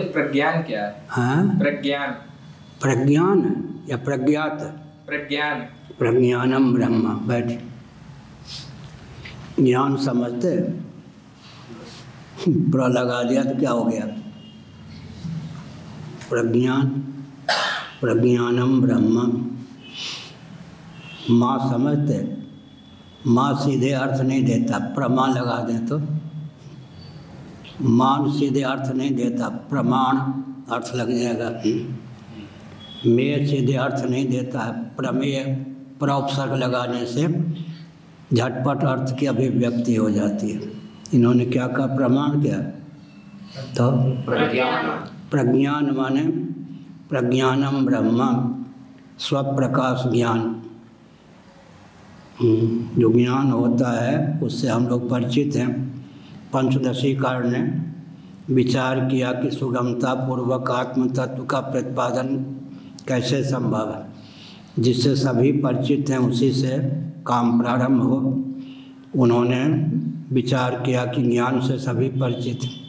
प्रज्ञान क्या है? हाँ? प्रज्ञान। प्रज्ञान या प्रज्ञात? प्रज्ञान। प्रज्ञानम ब्रह्म। बैठ। ज्ञान समझते? प्र लगा दिया तो क्या हो गया? प्रज्ञान। प्रज्ञानम ब्रह्म। माँ समझते? माँ सीधे अर्थ नहीं देता प्रमाण लगा दें तो। मान सीधे अर्थ नहीं देता प्रमाण अर्थ लग जाएगा। मेय सीधे अर्थ नहीं देता है प्रमेय प्रउपसर्ग लगाने से झटपट अर्थ की अभिव्यक्ति हो जाती है। इन्होंने क्या कहा? प्रमाण क्या? तो प्रज्ञान। प्रज्ञान माने प्रज्ञानम ब्रह्म स्वप्रकाश ज्ञान। हम्म, जो ज्ञान होता है उससे हम लोग परिचित हैं। पंचदशी कार ने विचार किया कि सुगमता पूर्वक आत्म तत्व का प्रतिपादन कैसे संभव है, जिससे सभी परिचित हैं, उसी से काम प्रारंभ हो। उन्होंने विचार किया कि ज्ञान से सभी परिचित हैं।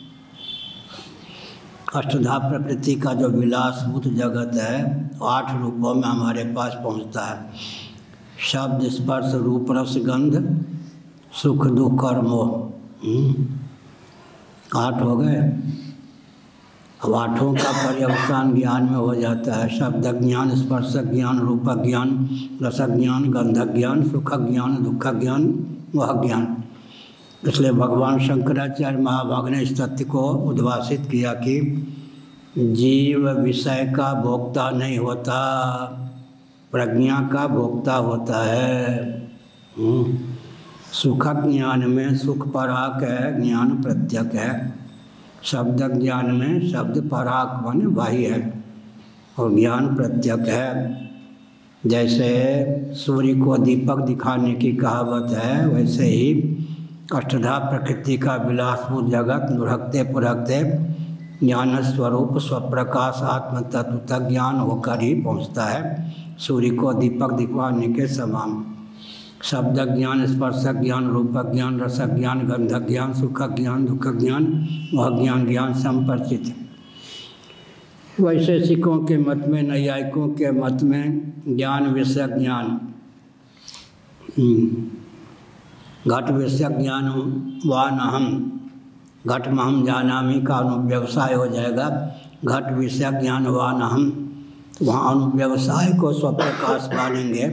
अष्टधा प्रकृति का जो विलासभूत जगत है आठ रूपों में हमारे पास पहुँचता है। शब्द, स्पर्श, रूप, रस, गंध, सुख, दुख और मोह। आठ हो गए। अब आठों का पर्यवसान ज्ञान में हो जाता है। शब्द ज्ञान, स्पर्श ज्ञान रूपक ज्ञान, रस ज्ञान गंधक ज्ञान, सुख ज्ञान, दुख ज्ञान वह ज्ञान। इसलिए भगवान शंकराचार्य महाभाग ने इस तथ्य को उद्भाषित किया कि जीव विषय का भोक्ता नहीं होता, प्रज्ञा का भोक्ता होता है। हम्म। सुख ज्ञान में सुख पराक है ज्ञान प्रत्यक है शब्द ज्ञान में शब्द पराक मन वही है, और ज्ञान प्रत्यक है जैसे सूर्य को दीपक दिखाने की कहावत है, वैसे ही अष्टधा प्रकृति का विलासभूत जगत लुढ़कते पुरखते ज्ञान स्वरूप स्वप्रकाश आत्म तत्व तक ज्ञान होकर ही पहुँचता है। सूर्य को दीपक दिखवाने के समान। शब्द ज्ञान स्पर्श ज्ञान रूप ज्ञान रस ज्ञान गंध ज्ञान सुख ज्ञान दुख ज्ञान वह ज्ञान ज्ञान संपर्चित। वैशेषिकों के मत में, नैयायिकों के मत में ज्ञान विषय ज्ञान घट विषय ज्ञान वान अहम घट में हम जानामी का अनुव्यवसाय हो जाएगा। घट विषय ज्ञान वान अहम तो वहाँ अनुव्यवसाय को स्वप्रकाश मानेंगे।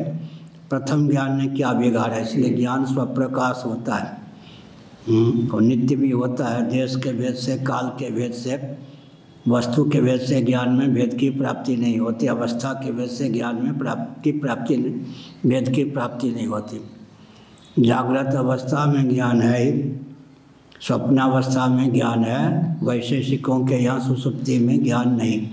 प्रथम ज्ञान ने क्या बिगाड़ा है? इसलिए ज्ञान स्वप्रकाश होता है। और नित्य भी होता है। देश के भेद से, काल के भेद से, वस्तु के भेद से ज्ञान में भेद की प्राप्ति नहीं होती। अवस्था के भेद से ज्ञान में प्राप्ति प्राप्ति, भेद की प्राप्ति नहीं होती। जागृत अवस्था में ज्ञान ही स्वप्नावस्था में ज्ञान है। वैशेषिकों के यहाँ सुसुप्ति में ज्ञान नहीं।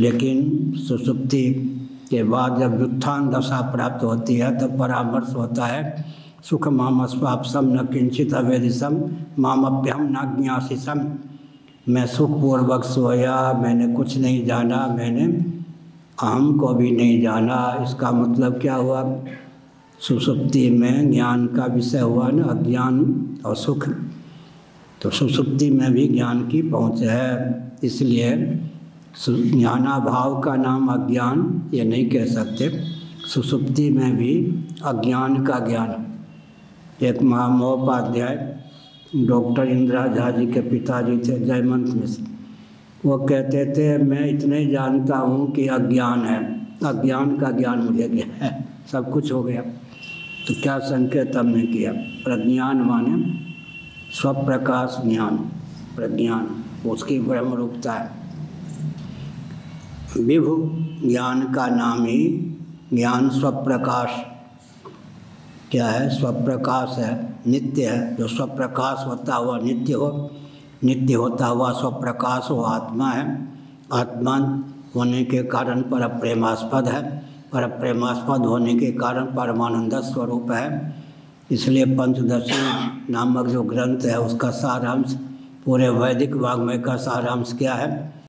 लेकिन सुसुप्ति के बाद जब व्युत्थान दशा प्राप्त होती है, तब परामर्श होता है, सुख माम स्वापसम न किंचित अवेदिसम मामप्यहम न ज्ञासिसम मैं सुखपूर्वक सोया, मैंने कुछ नहीं जाना, मैंने अहम को भी नहीं जाना। इसका मतलब क्या हुआ? सुसुप्ति में ज्ञान का विषय हुआ ना, अज्ञान और सुख। तो सुसुप्ति में भी ज्ञान की पहुँच है। इसलिए ज्ञानाभाव का नाम अज्ञान, ये नहीं कह सकते। सुसुप्ति में भी अज्ञान का ज्ञान। एक महामहोपाध्याय, डॉक्टर इंदिरा झा जी के पिताजी थे, जयमंत मिश्र। वो कहते थे, मैं इतने जानता हूँ कि अज्ञान है। अज्ञान का ज्ञान मुझे गया है। सब कुछ हो गया। तो क्या संकेत हमने किया? प्रज्ञान माने स्वप्रकाश ज्ञान। प्रज्ञान, उसकी ब्रह्म रूपता है। विभु ज्ञान का नाम ही ज्ञान स्वप्रकाश। क्या है? स्वप्रकाश है, नित्य है। जो स्वप्रकाश होता हुआ नित्य हो, नित्य होता हुआ स्वप्रकाश हो, आत्मा है। आत्मा होने के कारण पर प्रेमास्पद है। पर प्रेमास्पद होने के कारण परमानंद स्वरूप है। इसलिए पंचदशी नामक जो ग्रंथ है, उसका सारांश, पूरे वैदिक वाग्मय का सारांश क्या है?